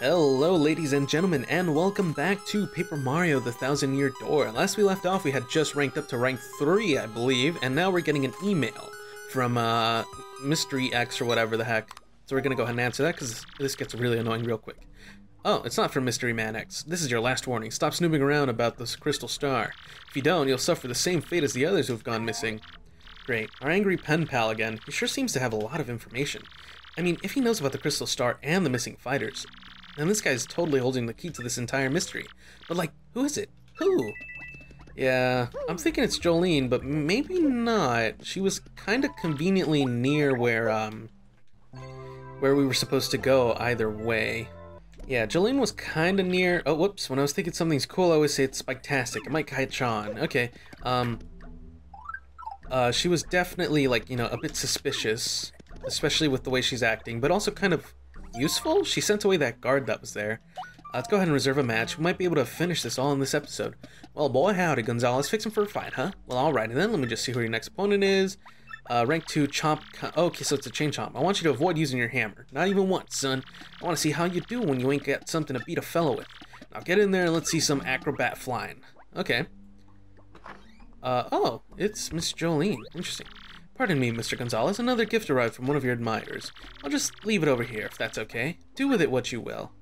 Hello, ladies and gentlemen, and welcome back to Paper Mario The Thousand Year Door. Last we left off, we had just ranked up to rank 3, I believe, and now we're getting an email from uh, Mystery X or whatever the heck. So we're gonna go ahead and answer that because this gets really annoying real quick. Oh, it's not from Mystery Man X. This is your last warning. Stop snooping around about this crystal star. If you don't, you'll suffer the same fate as the others who've gone missing. Great. Our angry pen pal again. He sure seems to have a lot of information. I mean, if he knows about the crystal star and the missing fighters, then this guy's totally holding the key to this entire mystery. But like, who is it? Who? Yeah, I'm thinking it's Jolene, but maybe not. She was kind of conveniently near where um where we were supposed to go either way. Yeah, Jolene was kind of near. Oh, whoops. When I was thinking something's cool, I always say it's spectastic. It might catch on. Okay. Um. Uh, she was definitely like you know a bit suspicious, especially with the way she's acting, but also kind of useful. She sent away that guard that was there. Uh, let's go ahead and reserve a match. We might be able to finish this all in this episode. Well, boy, howdy, Gonzalez. Fixing for a fight, huh? Well, all right, and then. Let me just see who your next opponent is. Uh, rank 2, Chomp. okay, so it's a chain chomp. I want you to avoid using your hammer. Not even once, son. I want to see how you do when you ain't got something to beat a fellow with. Now get in there and let's see some acrobat flying. Okay. Uh, oh, it's Miss Jolene. Interesting. Pardon me, Mr. Gonzalez. Another gift arrived from one of your admirers. I'll just leave it over here, if that's okay. Do with it what you will.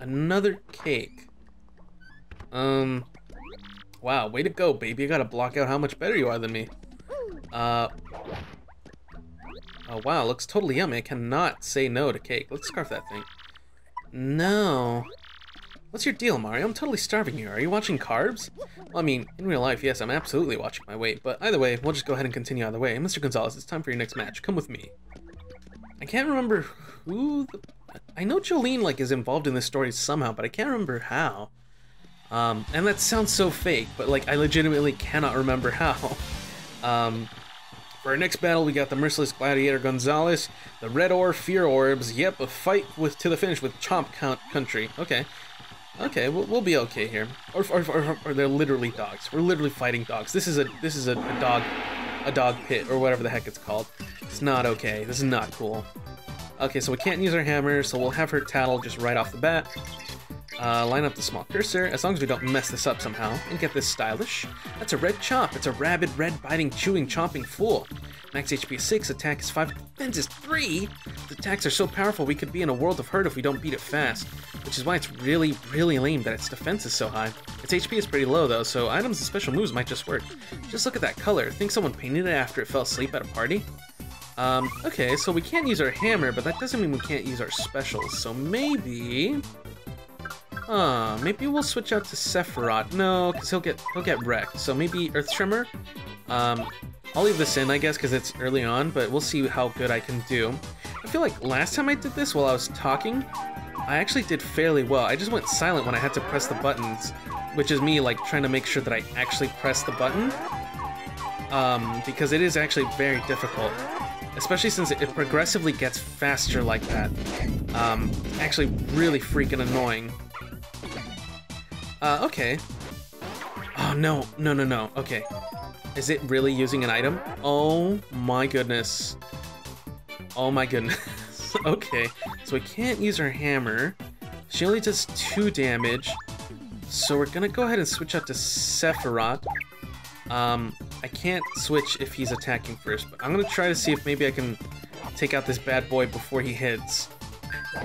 Another cake. Um, wow, way to go, baby. I gotta block out how much better you are than me. Uh, oh wow, looks totally yummy. I cannot say no to cake. Let's scarf that thing. No. What's your deal, Mario? I'm totally starving here. Are you watching carbs? Well, I mean, in real life, yes, I'm absolutely watching my weight, but either way, we'll just go ahead and continue either way. Mr. Gonzalez, it's time for your next match. Come with me. I can't remember who the... I know Jolene, like, is involved in this story somehow, but I can't remember how. Um, and that sounds so fake, but, like, I legitimately cannot remember how. Um, for our next battle, we got the Merciless Gladiator Gonzalez, the Red Ore Fear Orbs. Yep, a fight with to the finish with Chomp Count Country. Okay. Okay, we'll, we'll be okay here. Or, or, or, or, they're literally dogs. We're literally fighting dogs. This is a this is a, a dog a dog pit or whatever the heck it's called. It's not okay. This is not cool. Okay, so we can't use our hammer, so we'll have her tattle just right off the bat. Uh, line up the small cursor, as long as we don't mess this up somehow, and get this stylish. That's a red chomp. It's a rabid, red, biting, chewing, chomping fool. Max HP is 6, attack is 5, defense is 3! The attacks are so powerful we could be in a world of hurt if we don't beat it fast, which is why it's really, really lame that its defense is so high. Its HP is pretty low though, so items and special moves might just work. Just look at that color. Think someone painted it after it fell asleep at a party? Um, okay, so we can't use our hammer, but that doesn't mean we can't use our specials, so maybe... Huh, maybe we'll switch out to Sephiroth. No, because he'll get he'll get wrecked. So maybe Earth Tremor. Um, I'll leave this in, I guess, because it's early on, but we'll see how good I can do. I feel like last time I did this while I was talking, I actually did fairly well. I just went silent when I had to press the buttons, which is me, like, trying to make sure that I actually press the button. Um, because it is actually very difficult. Especially since it progressively gets faster like that. Um, actually really freaking annoying. Uh, okay. Oh, no, no, no, no, okay. Is it really using an item? Oh my goodness. Oh my goodness. okay, so we can't use her hammer. She only does two damage. So we're gonna go ahead and switch out to Sephiroth. Um, I can't switch if he's attacking first, but I'm gonna try to see if maybe I can take out this bad boy before he hits.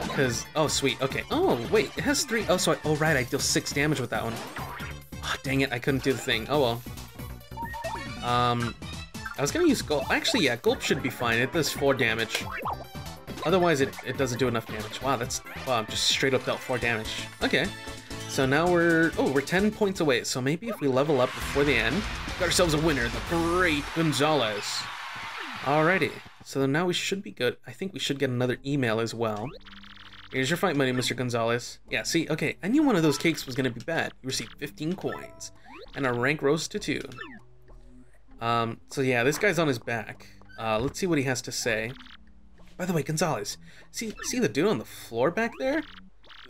Because, oh, sweet, okay. Oh, wait, it has three. Oh, so I, oh, right, I deal six damage with that one. Oh, dang it, I couldn't do the thing. Oh, well. Um, I was gonna use Gulp. Actually, yeah, Gulp should be fine. It does four damage. Otherwise, it, it doesn't do enough damage. Wow, that's, wow, just straight up dealt four damage. Okay. So now we're, oh, we're 10 points away. So maybe if we level up before the end, got ourselves a winner, the great Gonzalez. Alrighty. So now we should be good. I think we should get another email as well. Here's your fight money, Mr. Gonzalez. Yeah, see, okay, I knew one of those cakes was gonna be bad. You received 15 coins, and a rank rose to 2. Um, so yeah, this guy's on his back. Uh, let's see what he has to say. By the way, Gonzalez, see see the dude on the floor back there?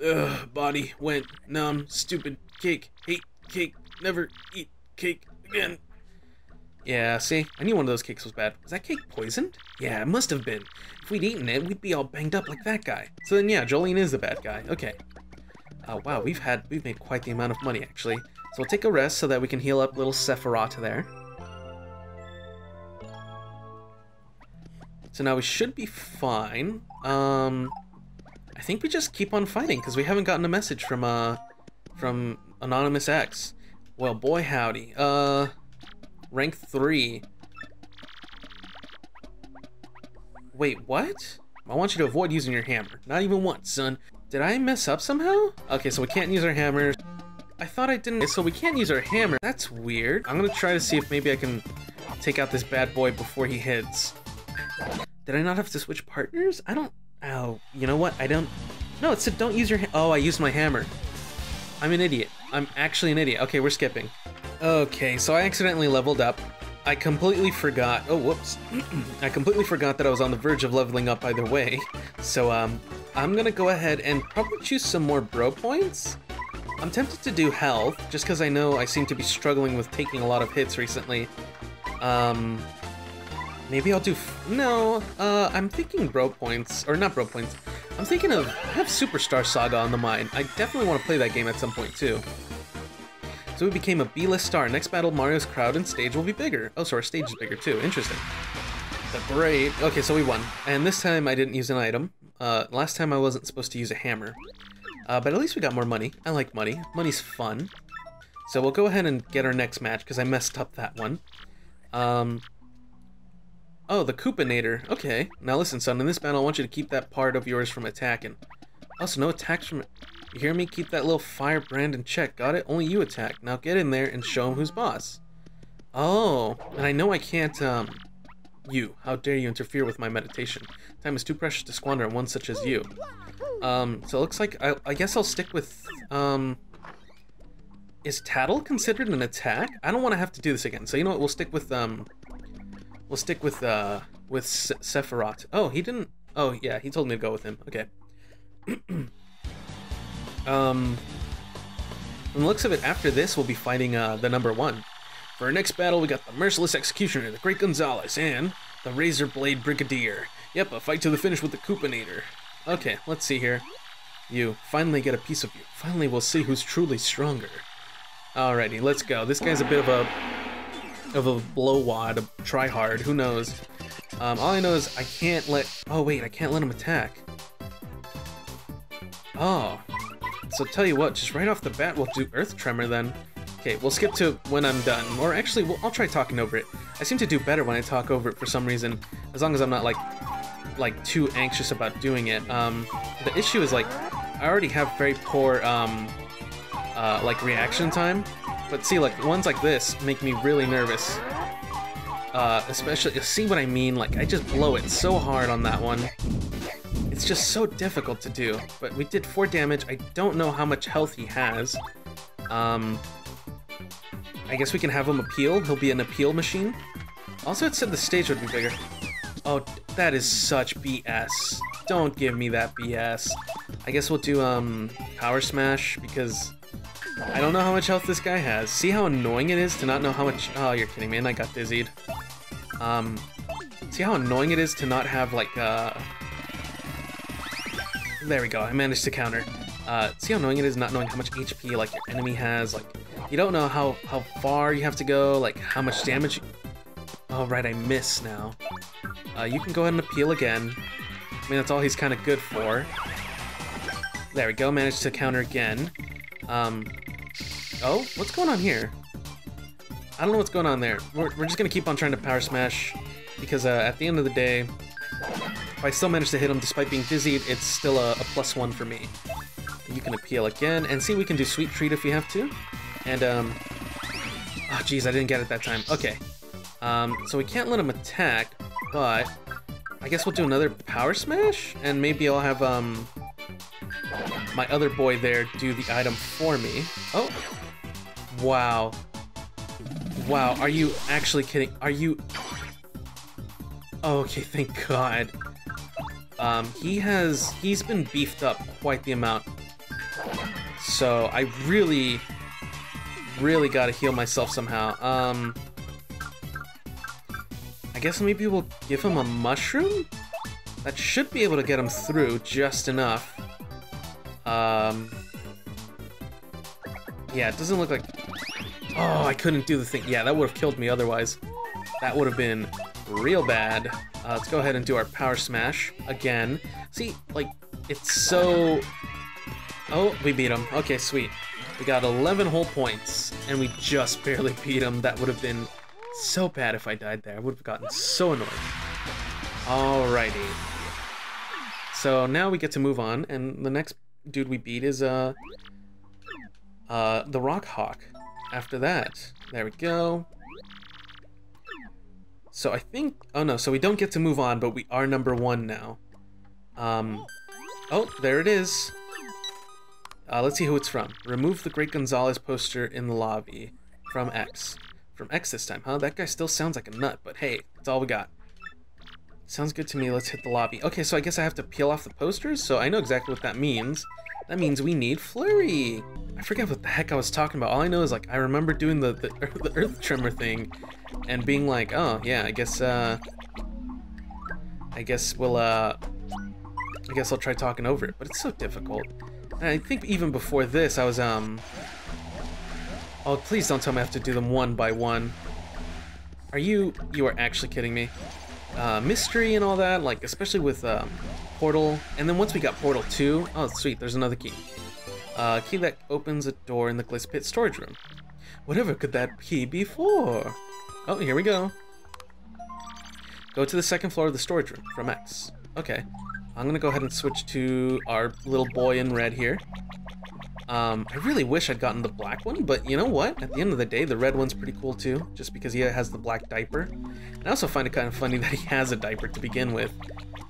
Ugh, body went numb, stupid cake, hate cake, never eat cake again. Yeah, see? I knew one of those cakes was bad. Was that cake poisoned? Yeah, it must have been. If we'd eaten it, we'd be all banged up like that guy. So then, yeah, Jolene is the bad guy. Okay. Uh, wow, we've had, we've made quite the amount of money, actually. So we'll take a rest so that we can heal up little Sephiroth there. So now we should be fine. Um, I think we just keep on fighting because we haven't gotten a message from, uh, from Anonymous X. Well, boy howdy. Uh, rank 3. Wait, what? I want you to avoid using your hammer. Not even once, son. Did I mess up somehow? Okay, so we can't use our hammers. I thought I didn't. So we can't use our hammer. That's weird. I'm gonna try to see if maybe I can take out this bad boy before he hits. Did I not have to switch partners? I don't... Oh, you know what? I don't... No, it said don't use your... Oh, I used my hammer. I'm an idiot. I'm actually an idiot. Okay, we're skipping. Okay, so I accidentally leveled up. I completely forgot. Oh, whoops. I completely forgot that I was on the verge of leveling up either way. So, um, I'm gonna go ahead and probably choose some more bro points. I'm tempted to do health, just because I know I seem to be struggling with taking a lot of hits recently. Um, maybe I'll do... no, uh, I'm thinking bro points, or not bro points. I'm thinking of... I have Superstar Saga on the mind. I definitely want to play that game at some point, too. So we became a B-list star. Next battle, Mario's crowd and stage will be bigger. Oh, so our stage is bigger, too. Interesting. Great. Okay, so we won. And this time I didn't use an item. Uh, last time I wasn't supposed to use a hammer. Uh, but at least we got more money. I like money. Money's fun. So we'll go ahead and get our next match, because I messed up that one. Um, oh, the Koopinator. Okay. Now listen, son, in this battle I want you to keep that part of yours from attacking. Also, no attacks from... You hear me? Keep that little firebrand in check. Got it? Only you attack. Now get in there and show him who's boss. Oh, and I know I can't, um... You. How dare you interfere with my meditation? Time is too precious to squander on one such as you. Um, so it looks like I, I guess I'll stick with, um... Is Tattle considered an attack? I don't want to have to do this again. So you know what? We'll stick with, um... We'll stick with, uh... With Se Sephiroth. Oh, he didn't... Oh, yeah, he told me to go with him. Okay. um... From the looks of it, after this, we'll be fighting, uh, the number one. For our next battle, we got the Merciless Executioner, the Great Gonzalez, and the Razor Blade Brigadier. Yep, a fight to the finish with the Koopinator. Okay, let's see here. You, finally get a piece of you. Finally we'll see who's truly stronger. Alrighty, let's go. This guy's a bit of a of a blowwad, a try hard, who knows. Um, all I know is I can't let... Oh, wait, I can't let him attack. Oh. So tell you what, just right off the bat, we'll do Earth Tremor then. Okay, we'll skip to when I'm done. Or actually, we'll, I'll try talking over it. I seem to do better when I talk over it for some reason, as long as I'm not, like, like too anxious about doing it. Um, the issue is, like, I already have very poor, um, uh, like, reaction time. But see, like, ones like this make me really nervous. Uh, especially, see what I mean? Like, I just blow it so hard on that one. It's just so difficult to do. But we did 4 damage. I don't know how much health he has. Um, I guess we can have him appeal. He'll be an appeal machine. Also, it said the stage would be bigger. Oh, that is such BS. Don't give me that BS. I guess we'll do, um, Power Smash, because I don't know how much health this guy has. See how annoying it is to not know how much- Oh, you're kidding me, and I got dizzied. Um, see how annoying it is to not have, like, uh... There we go, I managed to counter. Uh, see how annoying it is not knowing how much HP, like, your enemy has, like, you don't know how, how far you have to go, like how much damage you... Oh, right, I miss now. Uh, you can go ahead and appeal again. I mean, that's all he's kind of good for. There we go, managed to counter again. Um, oh, what's going on here? I don't know what's going on there. We're, we're just gonna keep on trying to power smash, because uh, at the end of the day, if I still manage to hit him despite being dizzied, it's still a, a plus one for me. You can appeal again, and see we can do Sweet Treat if you have to. And, um... Oh, jeez, I didn't get it that time. Okay. Um, so we can't let him attack, but... I guess we'll do another Power Smash? And maybe I'll have, um... My other boy there do the item for me. Oh! Wow. Wow, are you actually kidding? Are you... Oh, okay, thank God. Um, he has... He's been beefed up quite the amount. So, I really really gotta heal myself somehow. Um, I guess maybe we'll give him a mushroom? That should be able to get him through just enough. Um, yeah, it doesn't look like... Oh, I couldn't do the thing. Yeah, that would have killed me otherwise. That would have been real bad. Uh, let's go ahead and do our power smash again. See, like, it's so... Oh, we beat him. Okay, sweet. We got 11 whole points, and we just barely beat him. That would have been so bad if I died there. I would have gotten so annoyed. Alrighty. So now we get to move on, and the next dude we beat is uh, uh, the Rock Hawk. After that, there we go. So I think, oh no, so we don't get to move on, but we are number one now. Um, oh, there it is. Uh, let's see who it's from. Remove the Great Gonzalez poster in the lobby. From X. From X this time, huh? That guy still sounds like a nut, but hey, that's all we got. Sounds good to me, let's hit the lobby. Okay, so I guess I have to peel off the posters, so I know exactly what that means. That means we need Flurry! I forget what the heck I was talking about. All I know is, like, I remember doing the, the, the Earth Tremor thing, and being like, oh, yeah, I guess, uh... I guess we'll, uh... I guess I'll try talking over it, but it's so difficult. And I think even before this, I was, um... Oh, please don't tell me I have to do them one by one. Are you... You are actually kidding me? Uh, mystery and all that, like, especially with, um, Portal. And then once we got Portal 2... Oh, sweet, there's another key. Uh, key that opens a door in the Glitz Pit storage room. Whatever could that key be for? Oh, here we go. Go to the second floor of the storage room from X. Okay. I'm gonna go ahead and switch to our little boy in red here. Um, I really wish I'd gotten the black one, but you know what? At the end of the day, the red one's pretty cool too, just because he has the black diaper. And I also find it kind of funny that he has a diaper to begin with,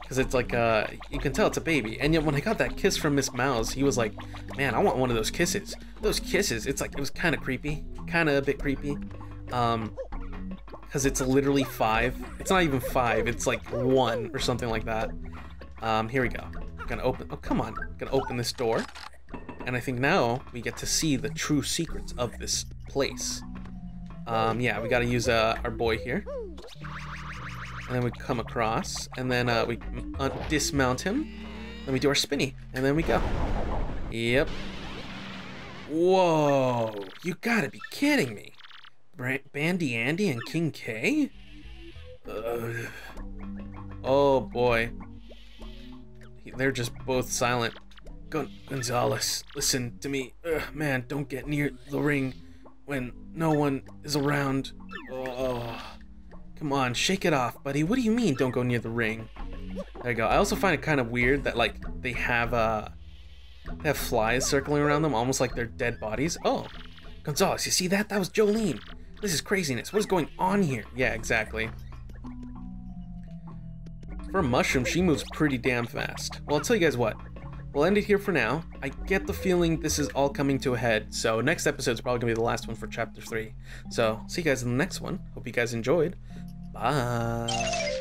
because it's like, uh, you can tell it's a baby. And yet when I got that kiss from Ms. Mowz, he was like, man, I want one of those kisses. Those kisses, it's like, it was kind of creepy, kind of a bit creepy. Um, because it's literally five. It's not even five, it's like one or something like that. Um, here we go. Gonna open, oh, come on. Gonna open this door. And I think now we get to see the true secrets of this place. Um, yeah, we gotta use uh, our boy here. And then we come across, and then uh, we uh, dismount him. Then we do our spinny, and then we go. Yep. Whoa, you gotta be kidding me. Bandy Andy and King K? Uh, oh boy. They're just both silent. Gon Gonzalez, listen to me. Ugh, man, don't get near the ring when no one is around. Come on, shake it off, buddy. What do you mean, don't go near the ring? There you go. I also find it kind of weird that like they have uh they have flies circling around them, almost like they're dead bodies. Oh, Gonzalez, you see that? That was Jolene. This is craziness. What is going on here? Yeah, exactly. For a mushroom, she moves pretty damn fast. Well, I'll tell you guys what. We'll end it here for now. I get the feeling this is all coming to a head, so next episode is probably going to be the last one for Chapter 3. So, see you guys in the next one. Hope you guys enjoyed. 啊